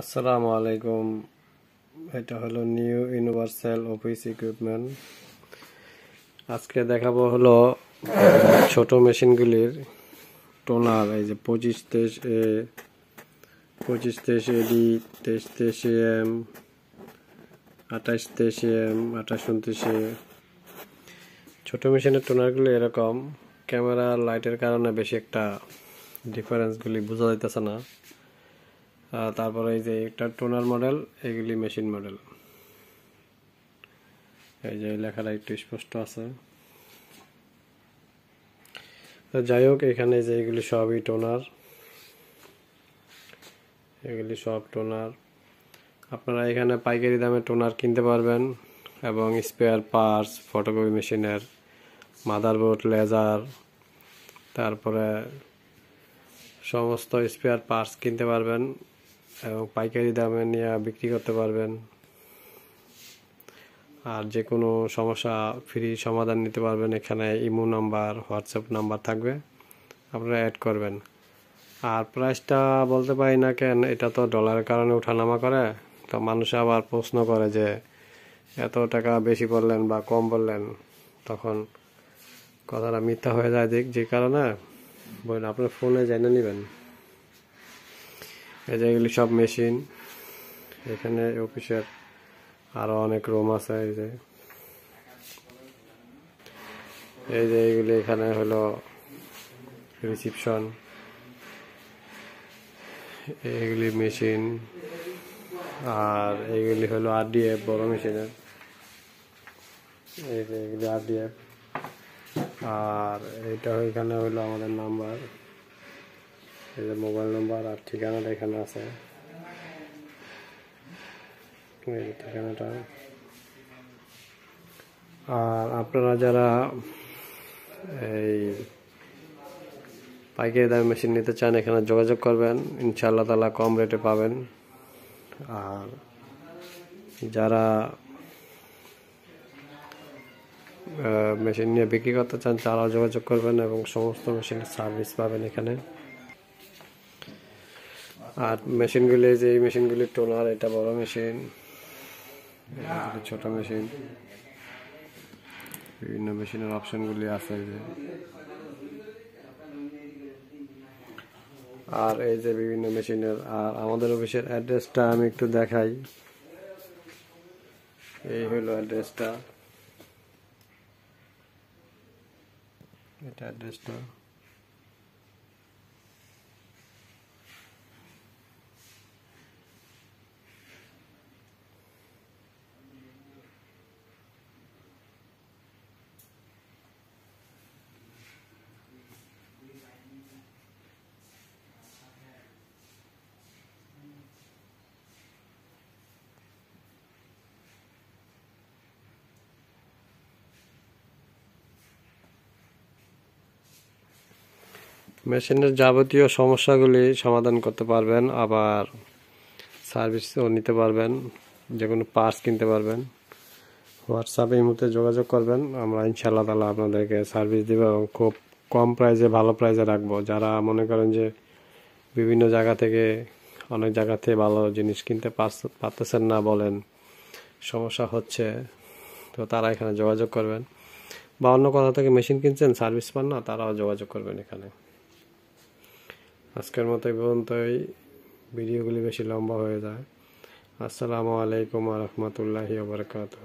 আসসালামু আলাইকুম। এটা হলো নিউ ইউনিভার্সাল অফিস ইকুইপমেন্ট। আজকে দেখাবো হলো ছোট মেশিনগুলির টোনার, এই যে পঁচিশ তেইশ এ, পঁচিশ তেইশ এডি তেইশ তেইশ এম, আঠাশ তেইশ এম, আঠাশ উনত্রিশে ছোটো মেশিনের টোনারগুলি এরকম। ক্যামেরা, লাইটের কারণে বেশি একটা ডিফারেন্সগুলি বোঝা যাইতেছে না। তারপরে এই যে একটা টোনার মডেল, এগুলি মেশিন মডেল। এই যে লেখাটা একটু স্পষ্ট আছে। যাই হোক, এখানে যে এগুলি সবই টোনার। এগুলি সব টোনার। আপনারা এখানে পাইকারি দামে টোনার কিনতে পারবেন এবং স্পেয়ার পার্টস ফটোকপি মেশিনের মাদারবোর্ড লেজার তারপরে সমস্ত স্পেয়ার পার্টস কিনতে পারবেন। এবং পাইকারি দামে নিয়ে বিক্রি করতে পারবেন। আর যে কোনো সমস্যা ফ্রি সমাধান নিতে পারবেন। এখানে ইমো নাম্বার, হোয়াটসঅ্যাপ নাম্বার থাকবে। আপনারা অ্যাড করবেন। আর প্রাইসটা বলতে পারি না কেন, এটা তো ডলারের কারণে ওঠানামা করে। তো মানুষ আবার প্রশ্ন করে যে, এত টাকা বেশি বললেন বা কম বললেন, তখন কথাটা মিথ্যা হয়ে যায় দিক যে কারণে। বলেন, আপনার ফোনে জেনে নেবেন। এই যে এগুলি সব মেশিন। এখানে অফিসের আরও অনেক রুম আছে, এই যে। এই যে এইগুলি এখানে হলো রিসিপশন। এইগুলি মেশিন। আর এইগুলি হলো আরডিএফ, বড় মেশিনের। এই যে এগুলি আরডিএফ। আর এটা এখানে হলো আমাদের নাম্বার। এই যে মোবাইল নাম্বার আর ঠিকানাটা এখানে আছে। ঠিকানাটা। আর আপনারা যারা এই পাইকারি দামে মেশিন নিতে চান, এখানে যোগাযোগ করবেন। ইনশাআল্লাহ তালা কম রেটে পাবেন। আর যারা মেশিন নিয়ে বিক্রি করতে চান, তারাও যোগাযোগ করবেন এবং সমস্ত মেশিনের সার্ভিস পাবেন এখানে। আর মেশিনগুলি যে এই মেশিনগুলি টোনার এটা বড় মেশিন। ছোট মেশিন। বিভিন্ন মেশিনের অপশনগুলি আছে যে। আর এই যে বিভিন্ন মেশিনের আর আমাদের অফিসের অ্যাড্রেসটা আমি একটু দেখাই। এই হলো অ্যাড্রেসটা। এটা অ্যাড্রেসটা। মেশিনের যাবতীয় সমস্যাগুলি সমাধান করতে পারবেন, আবার সার্ভিসও নিতে পারবেন যে কোনো পার্টস কিনতে পারবেন। হোয়াটসঅ্যাপে এই মুহূর্তে যোগাযোগ করবেন, আমরা ইনশাল্লাহ তালা আপনাদেরকে সার্ভিস দেবো এবং খুব কম প্রাইসে, ভালো প্রাইসে রাখব। যারা মনে করেন যে বিভিন্ন জায়গা থেকে, অনেক জায়গা থেকে ভালো জিনিস কিনতে পারতেছেন না বলেন, সমস্যা হচ্ছে, তো তারা এখানে যোগাযোগ করবেন। বা অন্য কথা থেকে মেশিন কিনছেন, সার্ভিস পান না, তারাও যোগাযোগ করবেন এখানে। আজকের মতো এই পর্যন্তই। ভিডিওগুলি বেশি লম্বা হয়ে যায়। আসসালামু আলাইকুম রহমতুল্লাহি বারকাতুহ।